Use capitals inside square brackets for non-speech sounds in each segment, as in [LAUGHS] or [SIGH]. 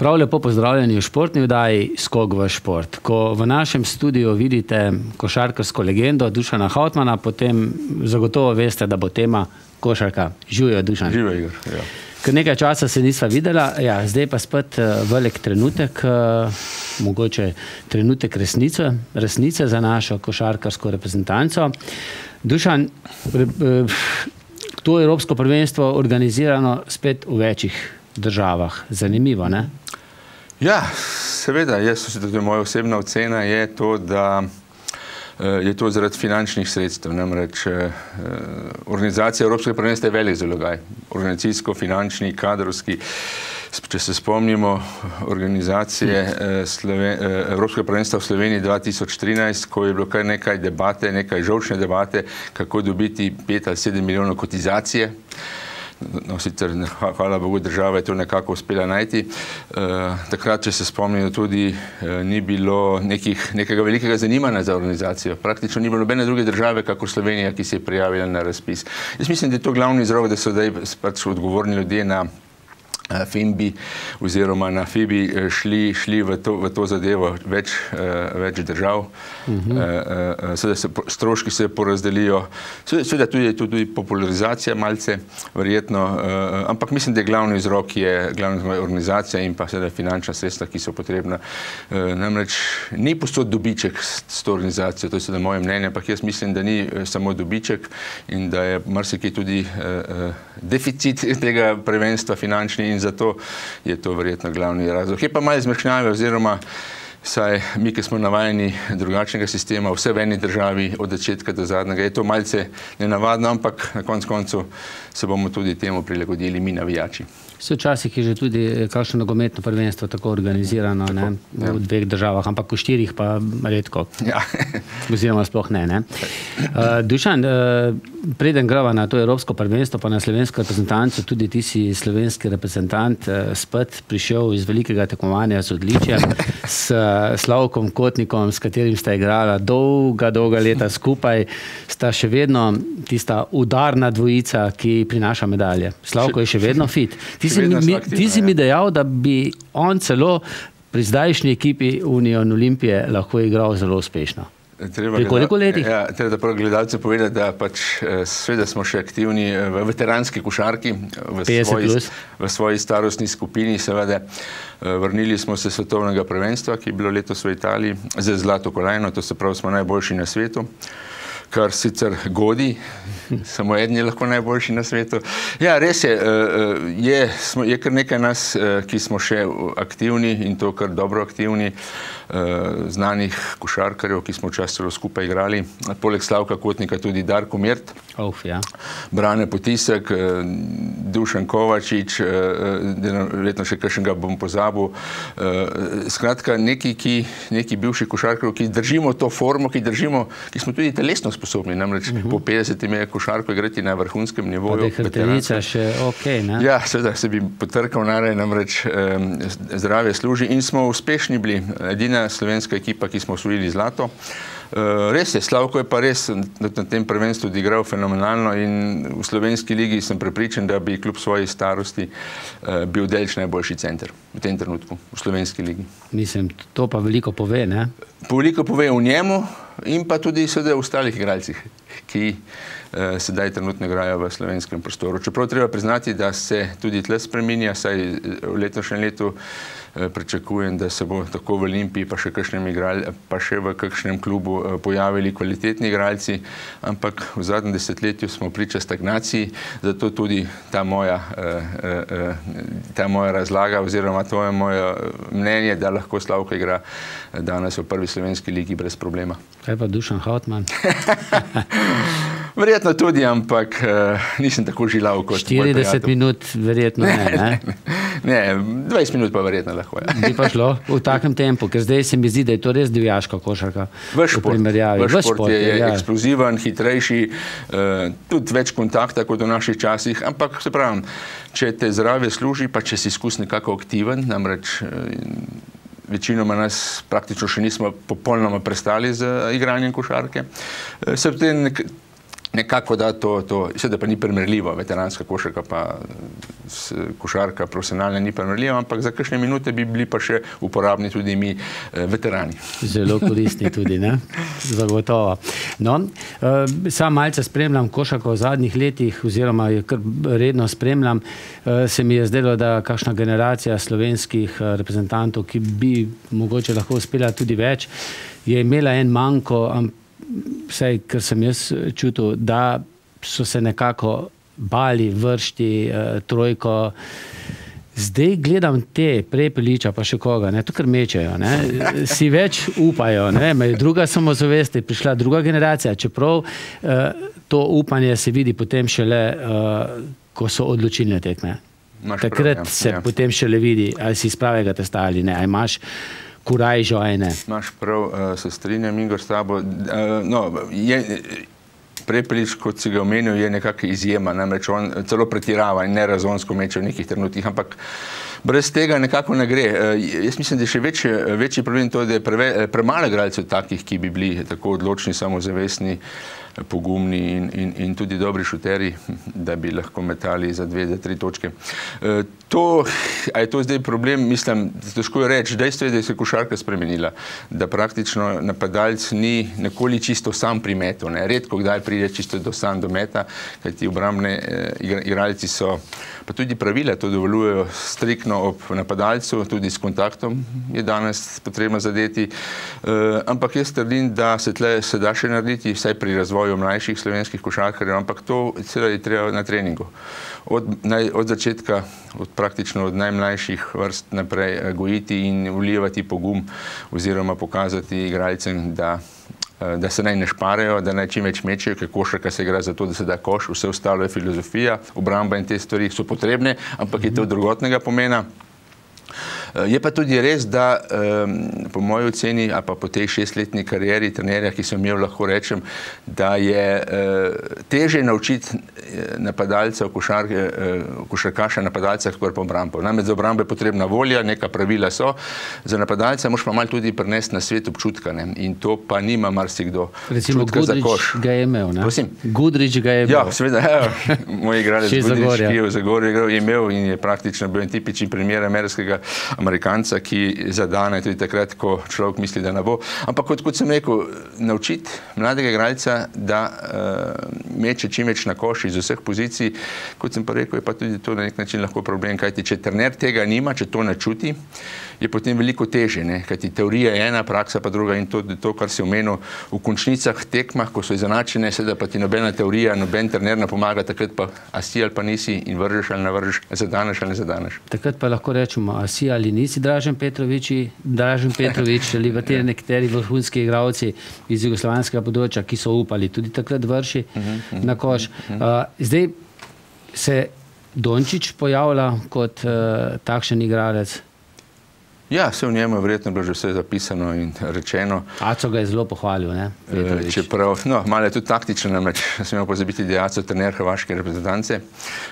Prav lepo pozdravljeni v športni vdaji Skog v šport. Ko v našem studiu vidite košarkarsko legendo Dušana Hautmana, potem zagotovo veste, da bo tema košarka. Živijo, Dušan. Živijo, Igor. Ja. Ker nekaj časa se nisva videla, ja, zdaj pa spet uh, velik trenutek, uh, mogoče trenutek resnice, resnice za našo košarkarsko reprezentanco. Dušan, re, uh, to Evropsko prvenstvo organizirano spet v večjih državah. Zanimivo, ne? Ja, seveda, jaz tudi moja osebna ocena je to, da je to zaradi finančnih sredstev. Namreč organizacija Evropskega prvenstva je velik zalogaj, organizacijsko, finančni, kadrovski. Če se spomnimo organizacije Evropskega prvenstva v Sloveniji 2013, ko je bilo kar nekaj debate, nekaj žolčne debate, kako dobiti 5 ali 7 milijonov kotizacije. No, sicer, hvala Bogu, država je to nekako uspela najti. E, takrat, če se spomnijo, tudi e, ni bilo nekih, nekega velikega zanimanja za organizacijo. Praktično ni bilo nobene druge države, kako Slovenija, ki se je prijavila na razpis. Jaz mislim, da je to glavni vzrok, da so zdaj pač odgovorni ljudje na FIMBI oziroma na FIBI šli, šli v, to, v to zadevo več, več držav. Uh -huh. Seveda se stroški se porazdelijo, seveda tudi, tudi popularizacija malce, verjetno, ampak mislim, da je glavni vzrok je glavna organizacija in pa seveda finančna sredstva, ki so potrebna. Namreč ni posod dobiček s to organizacijo, to je seveda moje mnenje, ampak jaz mislim, da ni samo dobiček in da je marsikaj tudi deficit tega prvenstva finančni in zato je to verjetno glavni razlog. Je pa malo izmešljave oziroma saj mi, ki smo navajeni drugačnega sistema, vse v eni državi od začetka do zadnjega, je to malce nenavadno, ampak na konc koncu se bomo tudi temu prilagodili mi navijači. Vse včasih je že tudi kakšno nogometno prvenstvo tako organizirano ne, ja. v dveh državah, ampak v štirih pa redko. Ja. [LAUGHS] Oziroma sploh ne. ne. Uh, Dušan, uh, preden grava na to Evropsko prvenstvo, pa na slovensko reprezentanco, tudi ti si slovenski reprezentant, uh, spet prišel iz velikega tekmovanja z odličjem, [LAUGHS] s uh, Slavkom Kotnikom, s katerim sta igrala dolga, dolga leta skupaj, sta še vedno tista udarna dvojica, ki prinaša medalje. Slavko je še vedno fit. Ti si, mi, aktivno, ti si mi ja. dejal, da bi on celo pri zdajšnji ekipi Union Olimpije lahko igral zelo uspešno. Treba Pri koliko letih? Ja, treba prvo gledalce povedati, da pač sveda smo še aktivni v veteranski košarki, v svoji, v svoji starostni skupini, seveda. Vrnili smo se svetovnega prvenstva, ki je bilo letos v Italiji, za zlato kolajno, to se pravi, smo najboljši na svetu kar sicer godi, [LAUGHS] samo eden je lahko najboljši na svetu. Ja, res je, je, smo, je kar nekaj nas, ki smo še aktivni in to kar dobro aktivni, znanih košarkarjev, ki smo včasih celo skupaj igrali. Poleg Slavka Kotnika tudi Darko Mirt, Uf, ja. Brane Potisek, Dušan Kovačič, letno še kakšnega bom pozabil. Skratka, neki, ki, neki bivši košarkarjev, ki držimo to formo, ki držimo, ki smo tudi telesno sposobni, namreč uh -huh. po 50 ime košarko igrati na vrhunskem nivoju. Hrtenica še ok, ne? Ja, seveda se bi potrkal narej, namreč um, zdravje služi in smo uspešni bili. Edina slovenska ekipa, ki smo osvojili zlato. Uh, res je, Slavko je pa res na tem prvenstvu odigral fenomenalno in v slovenski ligi sem prepričan, da bi kljub svoji starosti uh, bil delč najboljši center v tem trenutku v slovenski ligi. Mislim, to pa veliko pove, ne? Veliko pove v njemu in pa tudi seveda v ostalih igralcih, ki uh, sedaj trenutno igrajo v slovenskem prostoru. Čeprav treba priznati, da se tudi tle spreminja, saj v letošnjem letu pričakujem, da se bo tako v Olimpiji, pa še, igrali, pa še v kakšnem klubu pojavili kvalitetni igralci, ampak v zadnjem desetletju smo priča stagnaciji, zato tudi ta moja, ta moja razlaga oziroma to je moje mnenje, da lahko Slavka igra danes v prvi slovenski ligi brez problema. Kaj pa Dušan Hautmann? [LAUGHS] Verjetno tudi, ampak uh, nisem tako žilav kot 40 minut, verjetno ne. Ne? [LAUGHS] ne, 20 minut pa verjetno lahko. Ja. Bi pa šlo v takem tempu, ker zdaj se mi zdi, da je to res divjaška košarka. V šport, v v šport, šport je, je ja. eksploziven, hitrejši, uh, tudi več kontakta kot v naših časih, ampak se pravim, če te zdravje služi, pa če si izkus nekako aktiven, namreč uh, večinoma nas praktično še nismo popolnoma prestali z igranjem košarke, uh, se v tem nekako da to, to seveda pa ni primerljivo, veteranska košarka pa košarka profesionalna ni primerljiva, ampak za kakšne minute bi bili pa še uporabni tudi mi eh, veterani. Zelo koristni tudi, ne? Zagotovo. No, eh, sam malce spremljam košarko v zadnjih letih oziroma redno spremljam. Eh, se mi je zdelo, da kakšna generacija slovenskih eh, reprezentantov, ki bi mogoče lahko uspela tudi več, je imela en manjko, ampak vse, kar sem jaz čutil, da so se nekako bali vršti uh, trojko. Zdaj gledam te prepeliča, pa še koga, ne, to kar mečejo, ne, [LAUGHS] si več upajo, ne, druga samozavest je prišla, druga generacija, čeprav uh, to upanje se vidi potem šele, uh, ko so odločilne tekme. Takrat prav, ja. se ja. potem šele vidi, ali si iz pravega testa ali ne, ali imaš kurajžo ene. Imaš prav, uh, se strinjam, Igor, s tabo. Uh, no, je, Prepelič, kot si ga omenil, je nekako izjema, namreč on celo pretirava in nerazonsko meče v nekih trenutkih, ampak brez tega nekako ne gre. Uh, jaz mislim, da je še večji, večji problem to, da je preve, premalo igralcev takih, ki bi bili tako odločni, samozavestni. Uh, pogumni in, in, in tudi dobri šuteri, [LAUGHS] da bi lahko metali za dve, za tri točke. E, to, a je to zdaj problem, mislim, težko je reči. Dejstvo je, da se je košarka spremenila, da praktično napadalec ni nikoli čisto sam pri metu. Ne. Redko kdaj pride čisto do sam do meta, kajti obrambne eh, igralci so pa tudi pravila to dovoljujejo striktno ob napadalcu, tudi s kontaktom je danes potrebno zadeti. E, ampak jaz trdim, da se tle se da še narediti, vsaj pri razvoju mlajših slovenskih košarkarjev, ampak to seveda je treba na treningu. Od, naj, od začetka, od praktično od najmlajših vrst naprej eh, gojiti in vlijevati pogum oziroma pokazati igralcem, da Eh, da se naj ne šparejo, da naj čim več mečejo, ker košarka se igra za to, da se da koš, vse ostalo je filozofija, obramba in te stvari so potrebne, ampak je to drugotnega pomena. Eh, je pa tudi res, da po moji oceni, a pa po tej šestletni karieri trenerja, ki sem imel, lahko rečem, da je eh, teže naučiti eh, napadalca, košarkaša napadalca, kot pa obrambo. Namreč za obrambo je potrebna volja, neka pravila so, za napadalca moš pa malo tudi prenesti na svet občutka ne? in to pa nima marsikdo. Recimo Gudrič ga je imel, ne? Prosim? Gudrič ga je imel. Ja, seveda, ja, moj igralec Gudrič, ki je v Zagorju imel in je praktično bil tipični primer ameriškega Amerikanca, ki zadane tudi takrat, ko človek misli, da ne bo. Ampak kot, kot sem rekel, naučiti mladega igralca, da uh, meče čim več na koš iz vseh pozicij, kot sem pa rekel, je pa tudi to na nek način lahko problem, kajti če trener tega nima, če to ne čuti, je potem veliko teže, ne? kajti teorija je ena, praksa pa druga in to, to kar si omenil v končnicah, tekmah, ko so izenačene, sedaj pa ti nobena teorija, noben trener ne pomaga, takrat pa a si ali pa nisi in vržeš ali ne vržeš, zadaneš ali ne zadaneš. Takrat pa lahko rečemo, a si ali nisi Dražen Petrovič, Dražen Petrovič ali v te nekateri vrhunski igravci iz jugoslovanskega področja, ki so upali tudi takrat vrši uh -huh, uh -huh, na koš. Uh, zdaj se Dončić pojavlja kot uh, takšen igralec. Ja, vse v njemu je verjetno bilo že vse zapisano in rečeno. Aco ga je zelo pohvalil, ne? E, čeprav, no, malo je tudi taktično, namreč [LAUGHS] smemo pozabiti, da je Aco trener Hrvaške reprezentance,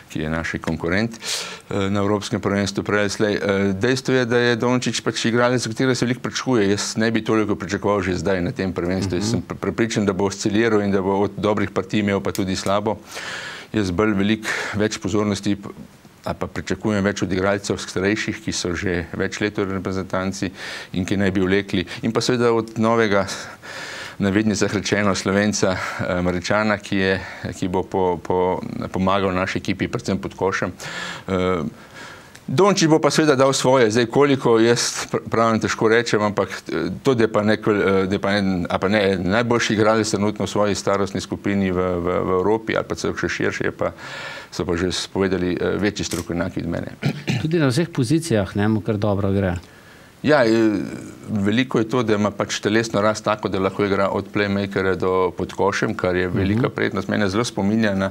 ki je naš konkurent e, na Evropskem prvenstvu prejslej. E, dejstvo je, da je Dončić pač igralec, za katerega se veliko pričakuje. Jaz ne bi toliko pričakoval že zdaj na tem prvenstvu. Uh -huh. Jaz sem prepričan, da bo osciliral in da bo od dobrih partij imel pa tudi slabo. Jaz bolj veliko več pozornosti pa pričakujem več od igralcev starejših, ki so že več let v reprezentanci in ki naj bi vlekli. In pa seveda od novega, navedni zahrečeno slovenca, eh, Američana, ki, je, ki bo po, po, pomagal naši ekipi, predvsem pod košem. Uh, Dončić bo pa seveda dal svoje, zdaj koliko jaz pravim težko rečem, ampak eh, to, je pa, nek, da je pa, en, pa ne, najboljši igralec trenutno v svoji starostni skupini v, v, v Evropi ali pa celo še širše, pa so pa že spovedali eh, večji strokovnjaki od mene. Tudi na vseh pozicijah ne mu kar dobro gre. Ja, veliko je to, da ima pač telesno rast tako, da lahko igra od playmakera do podkošem, kar je velika mhm. prednost. Mene zelo spominja na,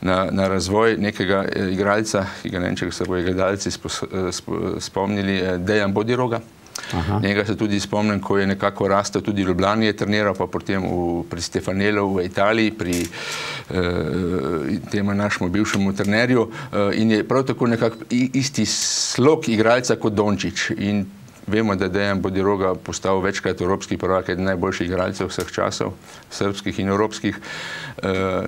na, na razvoj nekega eh, igralca, ki ga ne vem, če se bojo gledalci eh, spomnili, Dejan Bodiroga. Aha. Njega se tudi spomnim, ko je nekako rastel tudi v Ljubljani, je treniral pa potem v, pri Stefanelu v Italiji, pri eh, tem našemu bivšemu trenerju eh, in je prav tako nekako isti slog igralca kot Dončić. In Vemo, da je Dejan Bodiroga postal večkrat evropski prvak, eden najboljših igralcev vseh časov, srpskih in evropskih.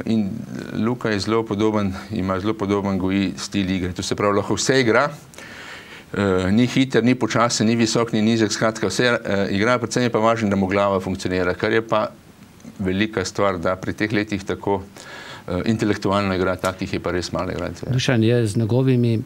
In Luka je zelo podoben, ima zelo podoben goji stil igre. To se pravi, lahko vse igra, ni hiter, ni počasen, ni visok, ni nizek, skratka vse igra, predvsem je pa važno, da mu glava funkcionira, kar je pa velika stvar, da pri teh letih tako intelektualno igra, takih je pa res malo igralcev. Dušan je z njegovimi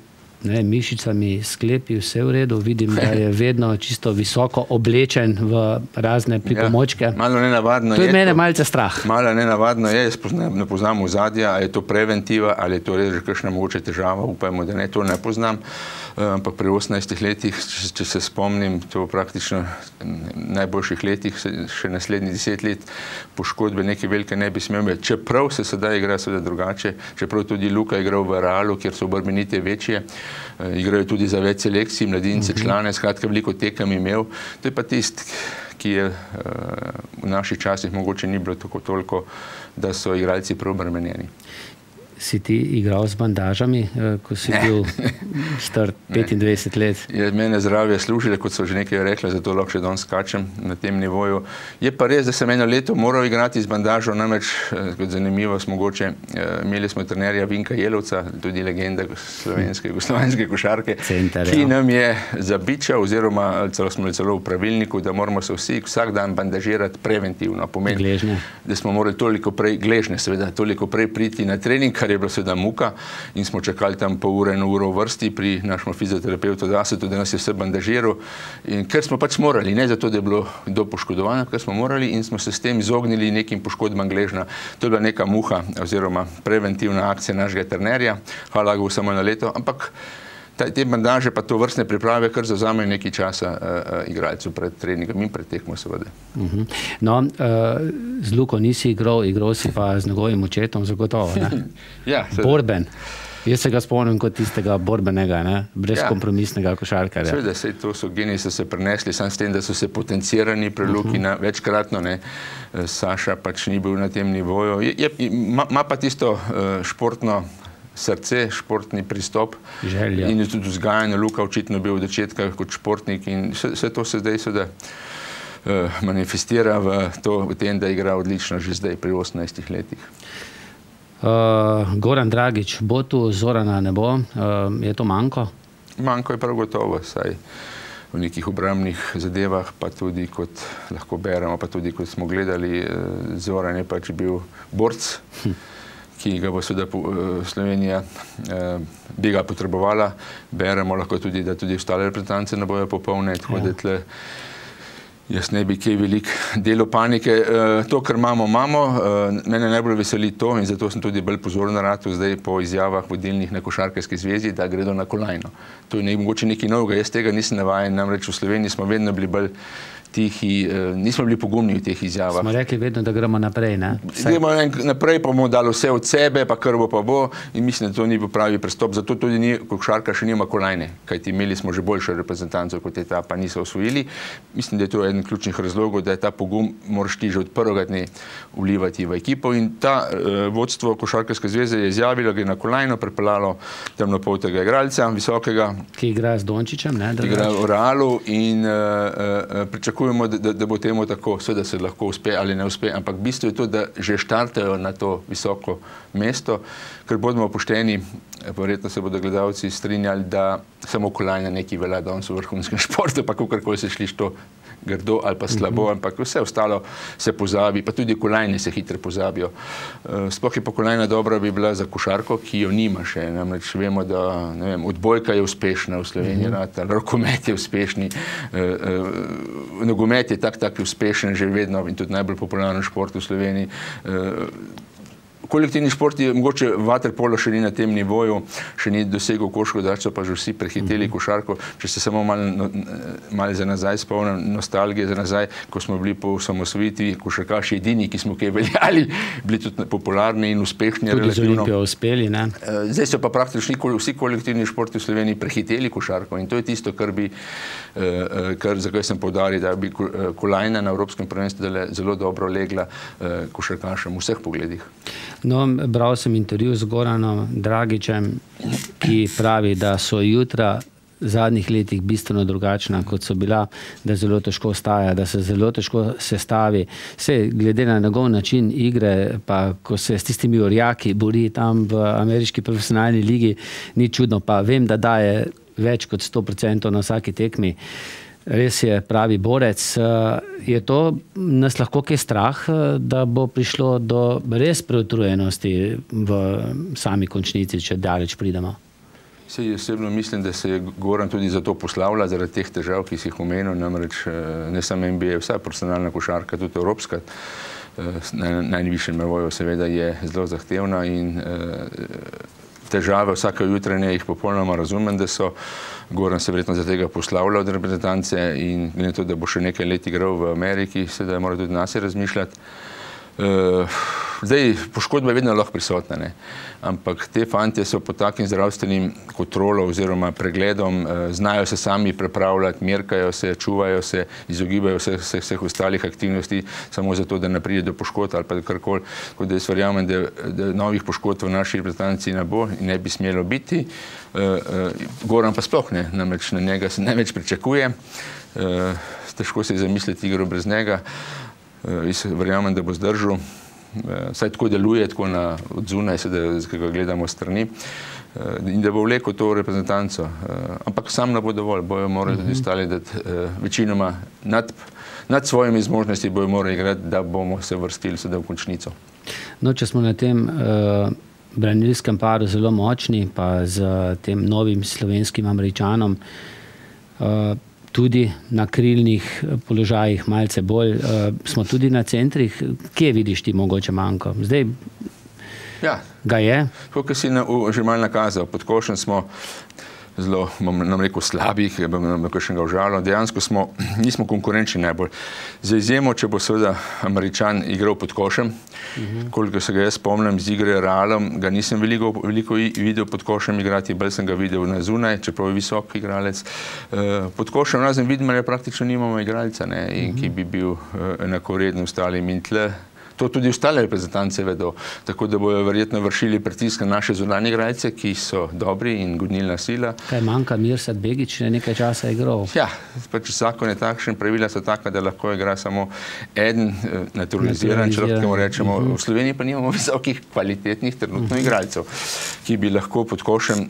ne, mišicami, sklepi, vse v redu. Vidim, da je vedno čisto visoko oblečen v razne pripomočke. Ja, malo nenavadno to je. To je mene malce strah. Malo nenavadno je, jaz ne poznam vzadja, ali je to preventiva, ali je to res že kakšna mogoče težava, upajmo, da ne, to ne poznam. Eh, ampak pri 18 letih, če, če se spomnim, to praktično najboljših letih, še naslednjih deset let poškodbe neke velike ne bi smel imeti. Čeprav se sedaj igra seveda drugače, čeprav tudi Luka je igral v Realu, kjer so obrmenite večje, Eh, igrajo tudi za več selekcij, mladince, mhm. člane, skratka, veliko tekem imel. To je pa tisti, ki je uh, v naših časih mogoče ni bilo tako toliko, da so igralci preobremenjeni si ti igral z bandažami, eh, ko si ne. bil [LAUGHS] star 25 ne. let? Je mene zdravje služilo, kot so že nekaj rekli, zato lahko še danes skačem na tem nivoju. Je pa res, da sem eno leto moral igrati z bandažo, namreč eh, kot zanimivo smo mogoče eh, imeli smo trenerja Vinka Jelovca, tudi legenda slovenske, slovenske košarke, Center, ki ja. nam je zabičal, oziroma celo smo celo v pravilniku, da moramo se vsi vsak dan bandažirati preventivno. Pomeni, da smo morali toliko prej, gležne seveda, toliko prej priti na trening, kar je bila seveda muka in smo čakali tam pol ure in uro v vrsti pri našem fizioterapeutu, da se tudi nas je vse bandažiral. In ker smo pač morali, ne zato, da je bilo kdo poškodovan, ker smo morali in smo se s tem izognili nekim poškodbam gležna. To je bila neka muha oziroma preventivna akcija našega trenerja, hvala Bogu samo na leto, ampak te bandaže pa to vrstne priprave kar zauzamejo nekaj časa uh, uh, igralcev pred treningom in pred tekmo seveda. Uh mhm. -huh. No, uh, z Luko nisi igral, igral si pa z njegovim očetom zagotovo. [LAUGHS] ja, Borben. Jaz se ga spomnim kot tistega borbenega, ne? brezkompromisnega ja. košarkarja. Seveda, se to so geni so se prenesli, sam s tem, da so se potencirani preluki uh -huh. na večkratno, ne? Saša pač ni bil na tem nivoju. Ima pa tisto uh, športno srce, športni pristop. Želja. In je tudi vzgajanje, Luka očitno bil od začetka kot športnik in vse, vse to se zdaj seveda uh, manifestira v, to, v tem, da igra odlično že zdaj pri 18 letih. Uh, Goran Dragič, bo tu Zorana ne bo, uh, je to manjko? Manjko je prav gotovo, saj v nekih obrambnih zadevah, pa tudi kot lahko beremo, pa tudi kot smo gledali, Zoran je pač bil borc. Hm ki ga bo seveda eh, Slovenija eh, bi ga potrebovala. Beremo lahko tudi, da tudi ostale reprezentance ne bojo popolne, tako ja. da tle jaz ne bi kaj velik delo panike. Eh, to, kar imamo, imamo. Mene najbolj veseli to in zato sem tudi bolj pozoren na ratu zdaj po izjavah vodilnih na košarkarski zvezi, da gredo na kolajno. To je ne, mogoče nekaj novega, jaz tega nisem navajen, namreč v Sloveniji smo vedno bili bolj tihi, eh, nismo bili pogumni v teh izjavah. Smo rekli vedno, da gremo naprej. Gremo naprej, pa bomo dali vse od sebe, pa kar bo pa bo in mislim, da to ni pravi pristop. Zato tudi ni, košarka še nima kolajne, kajti imeli smo že boljše reprezentance, kot je ta, pa niso osvojili. Mislim, da je to eden ključnih razlogov, da je ta pogum moraš ti že od prvega dne vlivati v ekipo in ta uh, vodstvo košarkarske zveze je izjavilo, da je na kolajno pripeljalo temnopoltega igralca, visokega. Ki igra z Dončičem, ne? Igra v Realu in uh, uh, pričakuje pričakujemo, da, da, bo temu tako, vse da se lahko uspe ali ne uspe, ampak bistvo je to, da že štartajo na to visoko mesto, ker bodo pošteni, verjetno se bodo gledalci strinjali, da samo kolajna neki velja, da so v vrhunskem [LAUGHS] športu, pa kakorkoli se šliš to grdo ali pa slabo, mm -hmm. ampak vse ostalo se pozabi, pa tudi kolajne se hitro pozabijo. Eh, sploh je pa kolajna dobra bi bila za košarko, ki jo nima še. Namreč vemo, da vem, odbojka je uspešna v Sloveniji, mm -hmm. rokomet je uspešni, uh, uh, nogomet je tak, tak uspešen že vedno in tudi najbolj popularen šport v Sloveniji. Uh, kolektivni šport je mogoče vaterpolo še ni na tem nivoju, še ni dosegel koško, da so pa že vsi prehiteli mhm. košarko. Če se samo malo no, mal za nazaj spomnim, nostalgije za nazaj, ko smo bili po osamosvojitvi košarkaši edini, ki smo kaj veljali, bili tudi popularni in uspešni. Tudi z Olimpijo uspeli, ne? Eh, zdaj so pa praktično vsi kolektivni športi v Sloveniji prehiteli košarko in to je tisto, kar bi, eh, eh, kar, za kaj sem povdaril, da bi kolajna na Evropskem prvenstvu zelo dobro legla košarkašem v vseh pogledih. No, bral sem intervju z Goranom Dragičem, ki pravi, da so jutra zadnjih letih bistveno drugačna, kot so bila, da zelo težko ostaja, da se zelo težko sestavi. Vse glede na njegov način igre, pa ko se s tistimi orjaki bori tam v ameriški profesionalni ligi, ni čudno, pa vem, da daje več kot 100% na vsaki tekmi. Res je pravi borec. Je to nas lahko kaj strah, da bo prišlo do res preutrujenosti v sami končnici, če daleč pridemo? Se jaz osebno mislim, da se je Goran tudi zato poslavlja, zaradi teh težav, ki si jih omenil, namreč ne samo NBA, vsa profesionalna košarka, tudi evropska, na najvišjem nivoju seveda je zelo zahtevna in težave vsake jutranje jih popolnoma razumem, da so Goran se verjetno za tega poslavlja od reprezentance in glede to, da bo še nekaj let igral v Ameriki, sedaj mora tudi nas razmišljati. Zdaj, poškodba je vedno lahko prisotna, ne? ampak te fantje so pod takim zdravstvenim kontrolom oziroma pregledom, znajo se sami prepravljati, merkajo se, čuvajo se, izogibajo se vseh, vseh ostalih aktivnosti, samo zato, da ne pride do poškodb ali pa karkoli. Tako da jaz verjamem, da, da novih poškodb v naši reprezentanci ne bo in ne bi smelo biti. Goran pa sploh ne, namreč na njega se največ pričakuje. Težko se je zamisliti igro brez njega. Jaz verjamem, da bo zdržal. Vsaj tako deluje, tako na odzunaj, ki ga gledamo strani. In da bo vlekel to reprezentanco. Ampak sam ne bo dovolj, bojo morali tudi ostali, da večinoma nad, nad svojimi zmožnosti bojo morali igrati, da bomo se vrstili sedaj v končnico. No, če smo na tem uh, branilskem paru zelo močni, pa z tem novim slovenskim američanom, uh, tudi na krilnih položajih, malce bolj, uh, smo tudi na centrih. Kje vidiš ti mogoče manjko? Zdaj ja. ga je. Kot si na, v, že malo nakazal, pod košem smo zelo, bom nam rekel, slabih, bom nam rekel, še ga užalo. Dejansko smo, [CLEARS THROAT] nismo konkurenčni najbolj. Za izjemo, če bo seveda Američan igral pod košem, uh -huh. koliko se ga jaz spomnim z igre Realom, ga nisem veliko, veliko videl pod košem igrati, bolj sem ga videl na zunaj, čeprav je visok igralec. Pod košem razen Vidmarja praktično nimamo igralca, ne, in uh -huh. ki bi bil enakovreden ostalim in tle to tudi ostale reprezentance vedo. Tako da bojo verjetno vršili pritisk na naše zunanje igralce, ki so dobri in gonilna sila. Kaj manjka, Mirsad Begič je nekaj časa igral? Ja, pač zakon je takšen, pravila so taka, da lahko igra samo en eh, naturaliziran, če lahko rečemo. Uh -huh. V Sloveniji pa nimamo [LAUGHS] visokih kvalitetnih trenutno uh -huh. igralcev, ki bi lahko pod košem uh,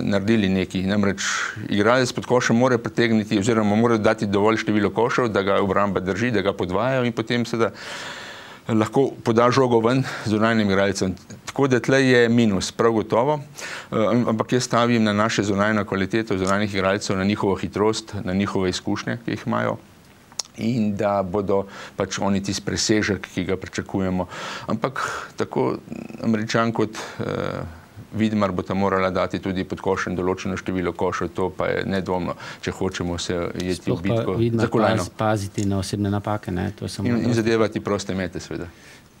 naredili nekaj. Namreč igralec pod košem mora pritegniti oziroma mora dati dovolj število košev, da ga obramba drži, da ga podvajajo in potem seveda lahko poda žogo ven z zunanjim igralcem. Tako da tle je minus, prav gotovo, ampak jaz stavim na naše zunanje kvaliteto zunanjih igralcev, na njihovo hitrost, na njihove izkušnje, ki jih imajo in da bodo pač oni tisti presežek, ki ga pričakujemo. Ampak tako američan kot uh, Vidmar bo tam morala dati tudi pod košem določeno število košev, to pa je nedvomno, če hočemo se jeti v bitko za kolajno. Paziti na osebne napake, ne? To in, in zadevati proste mete, seveda.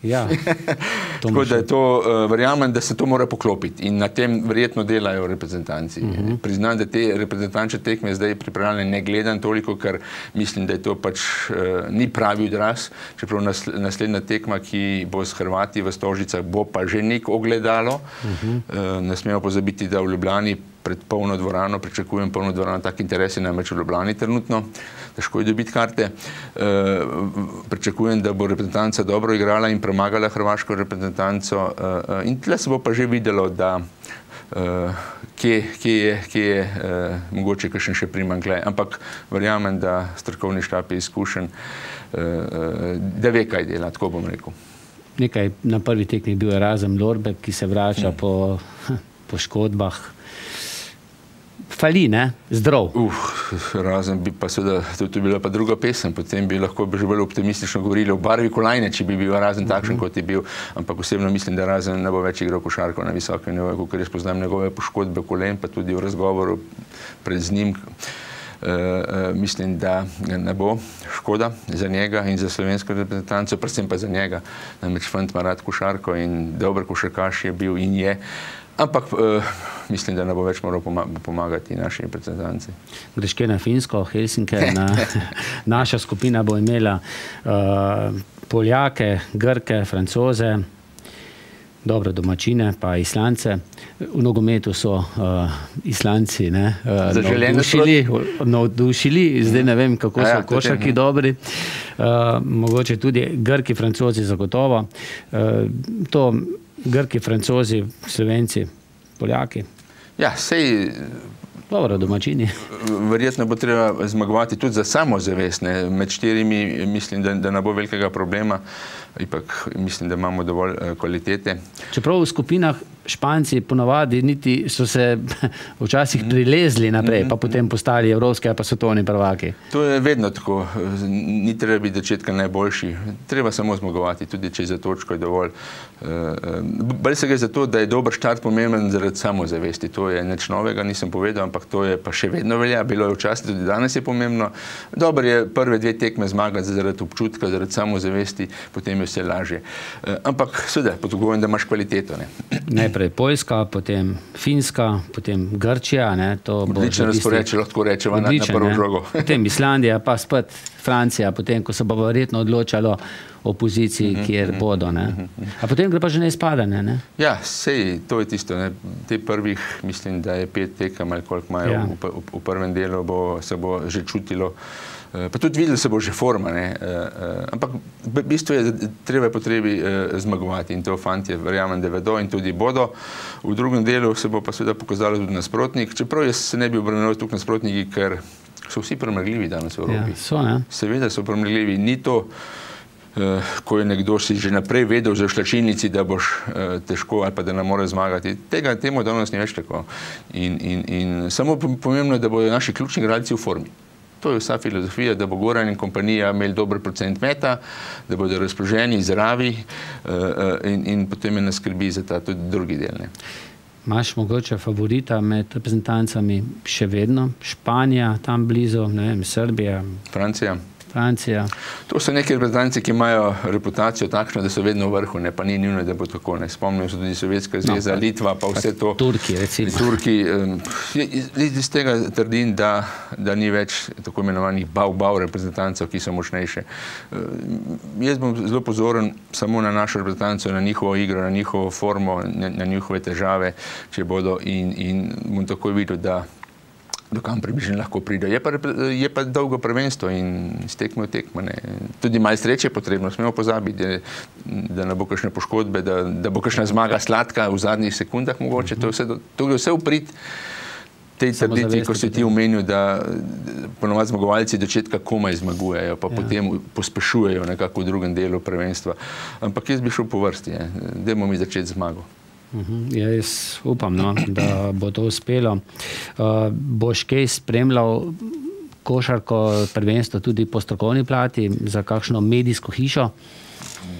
Ja, [LAUGHS] Tako da to, uh, verjamem, da se to mora poklopiti in na tem verjetno delajo reprezentanci. Uh mhm. -huh. Priznam, da te reprezentanče tekme zdaj pripravljene ne gledam toliko, ker mislim, da je to pač uh, ni pravi odraz. Čeprav nas, naslednja tekma, ki bo s Hrvati v Stožicah, bo pa že nek ogledalo. Uh -huh. uh, ne smemo pozabiti, da v Ljubljani pred polno dvorano, pričakujem polno dvorano, tak interes je namreč v Ljubljani trenutno, težko je dobiti karte. E, pričakujem, da bo reprezentanca dobro igrala in premagala hrvaško reprezentanco e, in tle se bo pa že videlo, da e, kje, kje je, kje je e, mogoče kakšen še primankljaj, ampak verjamem, da strokovni štab je izkušen, e, da ve, kaj dela, tako bom rekel. Nekaj na prvi tekmi bil je razen Lorbe, ki se vrača hmm. po [LAUGHS] poškodbah fali, ne? zdrav. Uh, razen bi pa seveda, to je bila pa druga pesem, potem bi lahko že bolj optimistično govorili o barvi kolajne, če bi bil razen takšen, uh -huh. kot je bil, ampak osebno mislim, da razen ne bo več igral košarko na visokem nivoju, ker jaz poznam njegove poškodbe kolen, pa tudi v razgovoru pred njim. Uh, uh, mislim, da ne bo škoda za njega in za slovensko reprezentanco, predvsem pa za njega. Namreč fant ima rad košarko in dober košarkaš je bil in je. Ampak uh, mislim, da ne bo več moral pomagati naši reprezentanci. Greš kaj na Finsko, Helsinke, na, [LAUGHS] naša skupina bo imela uh, Poljake, Grke, Francoze. dobre domačine, pa islance. V nogometu so uh, islanci uh, navdušili, navdušili, zdaj ne vem, kako so ja, košarki dobri. Uh, mogoče tudi Grki, Francozi, zagotovo. Uh, to Grki, Francozi, Slovenci, Poljaki. Ja, sej, Dobro, domačini. Verjetno bo treba zmagovati tudi za samozavest. Med štirimi mislim, da, da ne bo velikega problema, ipak mislim, da imamo dovolj uh, kvalitete. Čeprav v skupinah Španci ponavadi niti so se [LAUGHS] včasih prilezli naprej, pa potem postali evropski pa svetovni prvaki. To je vedno tako. Ni treba biti začetka najboljši. Treba samo zmagovati, tudi če je za točko dovolj. Bolj se gre za to, da je dober štart pomemben zaradi samozavesti. To je nič novega, nisem povedal, ampak to je pa še vedno velja. Bilo je včasih, tudi danes je pomembno. Dobro je prve dve tekme zmagati zaradi občutka, zaradi samozavesti, potem je vse lažje. Ampak seveda, pod pogojem, da imaš kvaliteto. Ne? Najprej Poljska, potem Finska, potem Grčija. Odlično razpored, če lahko rečemo, na, na prvo žogo. [LAUGHS] potem Islandija, pa spet Francija, potem, ko se bo verjetno odločalo o poziciji, mhm, kjer mhm, bodo. Ne? Mhm, A potem gre pa že ne izpadanje. Ne? Ja, sej, to je tisto. Ne? Te prvih, mislim, da je pet tekem ali koliko imajo ja. v, v, v prvem delu, bo, se bo že čutilo. Pa tudi videli se bo že forma, ne? ampak v bistvu je treba potrebi zmagovati in to fanti verjamem, da vedo in tudi bodo. V drugem delu se bo pa seveda pokazalo tudi nasprotnik, čeprav jaz se ne bi obrnil tukaj nasprotniki, ker so vsi premrljivi danes v Evropi. Ja, so, seveda so premrljivi, ni to, ko je nekdo si že naprej vedel za šlačilnici, da boš težko ali pa da ne more zmagati. Tega temu danes ni več tako. In, in, in samo pomembno je, da bodo naši ključni gradci v formi. To je vsa filozofija, da bo Goran in kompanija imeli dober procent meta, da bodo razpoloženi, zdravi uh, in, in potem je naskrbi za ta tudi drugi del. Ne. Maš mogoče favorita med reprezentancami še vedno? Španija, tam blizu, ne vem, Srbija. Francija. Francija. To so neki reprezentanci, ki imajo reputacijo takšno, da so vedno v vrhu, ne pa ni nujno, da bo tako. Ne spomnim se tudi Sovjetska zveza, no, Litva, pa vse to. Turki, recimo. Turki. Iz tega trdim, da, da ni več tako imenovanih bav-bav reprezentancov, ki so močnejše. Jaz bom zelo pozoren samo na našo reprezentanco, na njihovo igro, na njihovo formo, na, na njihove težave, če bodo in, in bom takoj videl, da do kam približno lahko pride. Je pa, je pa dolgo prvenstvo in stekmo tekmo. Ne. Tudi malo sreče je potrebno, smemo pozabiti, da, da ne bo kakšne poškodbe, da, da bo kakšna zmaga sladka v zadnjih sekundah mogoče. To je vse, to je vse uprit tej trditvi, ko si ti omenil, da ponovadi zmagovalci začetka komaj zmagujejo, pa ja. potem pospešujejo nekako v drugem delu prvenstva. Ampak jaz bi šel po vrsti, dajmo mi začeti zmago. Ja, jaz upam, no, da bo to uspelo. Uh, boš kaj spremljal košarko, prvenstvo tudi po strokovni plati, za kakšno medijsko hišo?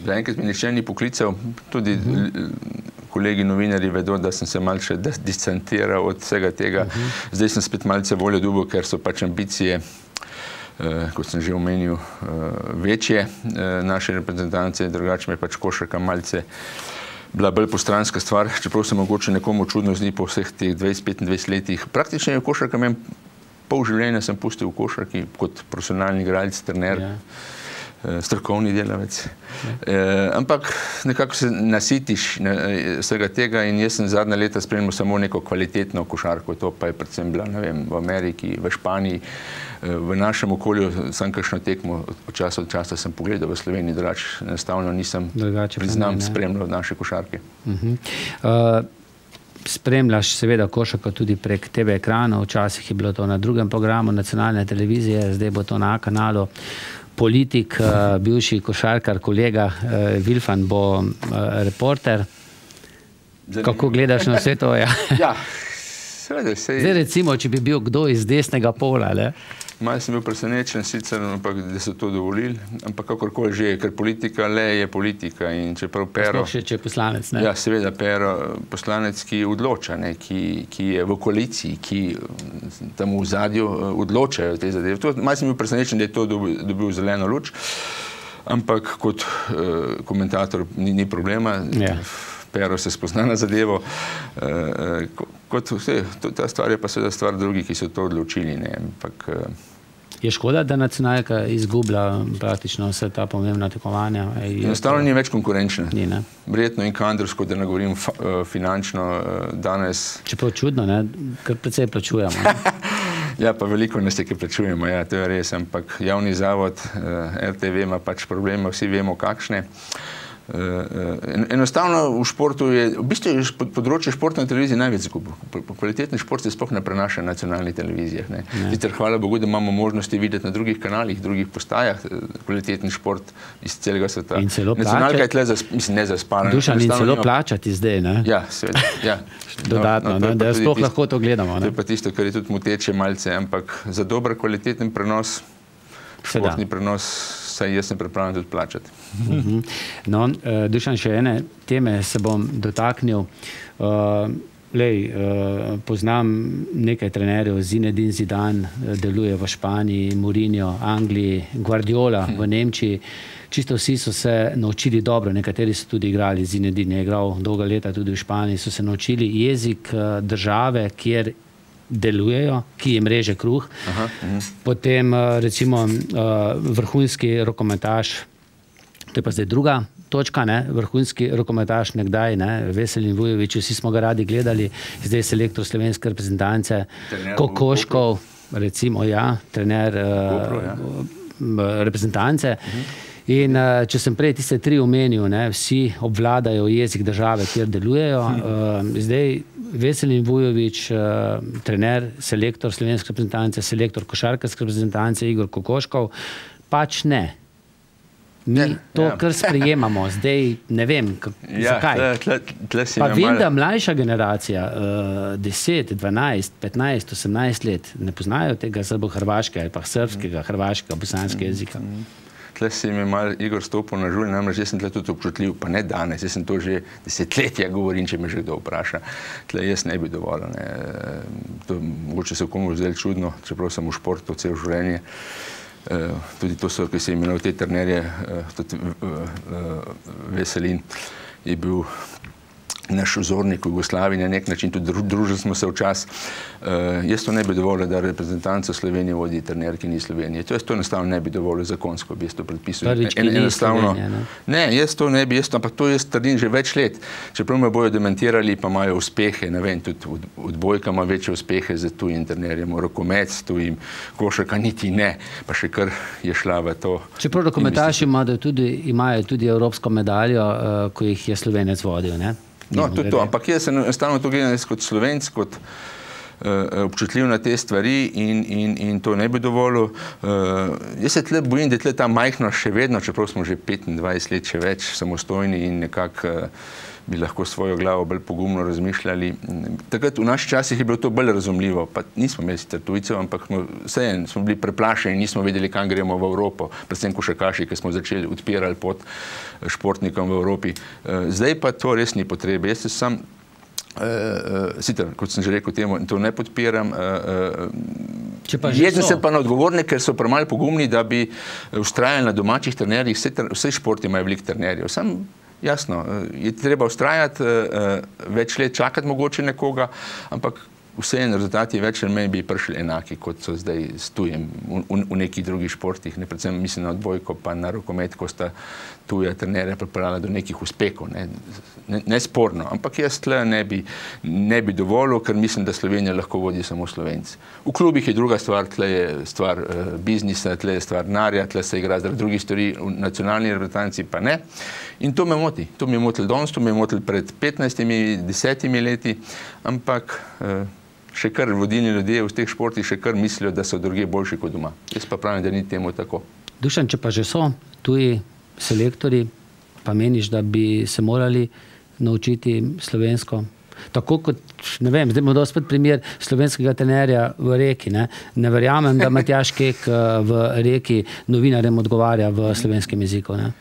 Zaenkrat mi nišče ni poklical, tudi uh mhm. -huh. kolegi novinari vedo, da sem se malce distanciral od vsega tega. Uh mhm. -huh. Zdaj sem spet malce voljo dubo, ker so pač ambicije. Uh, kot sem že omenil, uh, večje uh, naše reprezentance, drugače me pač košarka malce uh, bila bolj postranska stvar, čeprav se mogoče nekomu čudno zdi po vseh teh 20-25 letih. Praktično je košarka meni pol življenja sem pustil v košarki kot profesionalni igralec, trener. Ja. Eh, strokovni delavec. E, ampak nekako se nasitiš ne, vsega tega in jaz sem zadnja leta spremljal samo neko kvalitetno košarko, to pa je predvsem bila vem, v Ameriki, v Španiji, v našem okolju sem kakšno tekmo od časa do časa sem pogledal v Sloveniji, drugače enostavno nisem drugače priznam, ne, spremljal naše košarke. Uh -huh. uh, spremljaš seveda košarko tudi prek TV ekranov, včasih je bilo to na drugem programu nacionalne televizije, zdaj bo to na kanalu. Politik, uh, bivši košarkar, kolega uh, Vilfan bo uh, reporter. Zanimivo. Kako gledaš na vse to? Ja. [LAUGHS] ja. Seveda, sej... Zdaj, recimo, če bi bil kdo iz desnega pola. Ne? Malo sem bil presenečen, sicer, ampak, da so to dovolili, ampak kakorkoli že, ker politika le je politika. Pero, še, če je poslanec. Ne? Ja, seveda, pero, poslanec, ki odloča, ne, ki, ki je v koaliciji, ki tam v zadju eh, odločajo te zadeve. Malo sem bil presenečen, da je to dobil, zeleno luč, ampak kot uh, komentator ni, ni problema. Ja. Pero se spozna na zadevo. Uh, kot vse, to, ta stvar je pa seveda stvar drugih, ki so to odločili. Ne, ampak, uh, Je škoda, da nacionalka izgublja praktično vse ta pomembna tekmovanja. Enostavno ni več konkurenčna. Ni, ne? Verjetno in kadrovsko, da ne govorim uh, finančno uh, danes. Čeprav čudno, ne? kar precej plačujemo. [LAUGHS] ja, pa veliko nas je, ki plačujemo, ja, to je res, ampak javni zavod RTV ima pač probleme, vsi vemo kakšne. Uh, enostavno v športu je, v bistvu je področje športne televizije največ izgubil. Kvalitetni šport se sploh ne prenaša na nacionalnih televizijah. Zicer, hvala Bogu, da imamo možnosti videti na drugih kanalih, drugih postajah eh, kvalitetni šport iz celega sveta. In celo Nacionalka je tle, zas, mislim, ne zaspana. Dušan in celo nima... plačati zdaj, ne? Ja, seveda. Ja. [LAUGHS] Dodatno, no, no, da sploh tist, lahko to gledamo. Ne? To je pa tisto, kar je tudi moteče malce, ampak za dober kvaliteten prenos, športni prenos, saj jaz sem pripravljen tudi plačati. Mhm. No, uh, Dušan, še ene teme se bom dotaknil. Uh, lej, uh, poznam nekaj trenerjev, Zinedine Zidan, deluje v Španiji, Mourinho, Angliji, Guardiola v Nemčiji. Čisto vsi so se naučili dobro, nekateri so tudi igrali, Zinedine je igral dolga leta tudi v Španiji, so se naučili jezik države, kjer delujejo, ki jim reže kruh. Aha, Potem recimo vrhunski rokometaš To je pa zdaj druga točka, ne? vrhunski rokometaš nekdaj, ne? Veselin Vujovič, vsi smo ga radi gledali, zdaj selektor slovenske reprezentance, Kokoškov, recimo, ja, trener Gopro, ja. Uh, reprezentance. -huh. In uh, če sem prej tiste tri omenil, ne, vsi obvladajo jezik države, kjer delujejo. Uh, zdaj Veselin Vujovič, uh, trener, selektor slovenske reprezentance, selektor košarkarske reprezentance, Igor Kokoškov, pač ne. Mi ja, to, ja. kar sprejemamo, zdaj ne vem, ja, zakaj. Tle, tle, tle pa vem, da mlajša generacija, uh, 10, 12, 15, 18 let, ne poznajo tega srbo-hrvaškega ali pa srpskega, hrvaškega, bosanskega mm. jezika. Tle si mi mal Igor stopil na žulj, namreč jaz sem tle tudi občutljiv, pa ne danes, jaz sem to že desetletja govorim, če me že kdo vpraša. Tle jaz ne bi dovolil, ne. To, mogoče se komu zdaj čudno, čeprav sem v športu cel življenje. Uh, tudi to so, ki se imenujejo te trenerje, eh, tudi eh, Veselin je bil naš vzornik v Jugoslaviji, na nek način tudi družili smo se včasih. Uh, jaz to ne bi dovolil, da reprezentanca Slovenije vodi trener, ki ni Slovenije. To jaz to enostavno ne bi dovolil zakonsko, bi jaz to predpisil. En, enostavno, ne? ne, jaz to ne bi, jaz to, ampak to jaz trdim že več let. Čeprav me bojo dementirali, pa imajo uspehe, ne vem, tudi odbojka ima večje uspehe za tujim trenerjem, rokomet s tujim, košarka niti ne, pa še kar je šla v to. Čeprav rokometaši imajo tudi, imajo tudi evropsko medaljo, uh, ko jih je Slovenec vodil, ne? No, tudi to, ampak jaz enostavno to gledam kot slovenc, kot uh, občutljiv na te stvari in, in, in to ne bi dovolil. Uh, jaz se tle bojim, da je ta majhnost še vedno, čeprav smo že 25 let še več samostojni in nekako uh, bi lahko svojo glavo bolj pogumno razmišljali. Takrat v naših časih je bilo to bolj razumljivo, pa nismo imeli sicer tujcev, ampak vseeno smo bili preplašeni, nismo vedeli, kam gremo v Evropo, predvsem košarkaši, ki smo začeli odpirati pot športnikom v Evropi. Eh, zdaj pa to res ni potrebe. Jaz se sam Uh, uh, sicer, kot sem že rekel, temu, to ne podpiram. Uh, Jezen sem pa na odgovorne, ker so premalo pogumni, da bi ustrajali na domačih trenerjih. Vse, vse športi imajo veliko trenerjev. Sam Jasno, eh, je treba ustrajati, eh, eh, več let čakati mogoče nekoga, ampak vseeno rezultati več ali manj bi prišli enaki, kot so zdaj s tujem v, v, nekih drugih športih, ne predvsem mislim na odbojko, pa na rokomet, ko sta tuja trenerja pripravljala do nekih uspehov, ne, ne, ne sporno, ampak jaz tle ne bi, ne bi dovolil, ker mislim, da Slovenija lahko vodi samo Slovenci. V klubih je druga stvar, tle je stvar uh, biznisa, tle je stvar narja, tle se igra zaradi drugih stvari, v nacionalni reprezentanci pa ne. In to me moti, to me je motil danes, to me je motil pred 15-10 leti, ampak uh, še kar vodilni ljudje v teh športih še kar mislijo, da so druge boljši kot doma. Jaz pa pravim, da ni temu tako. Dušan, če pa že so tuji selektori, pa meniš, da bi se morali naučiti slovensko. Tako kot, ne vem, zdaj imamo spet primer slovenskega trenerja v reki. Ne, ne verjamem, da [LAUGHS] Matjaš Kek eh, v reki novinarjem odgovarja v slovenskem jeziku. Ne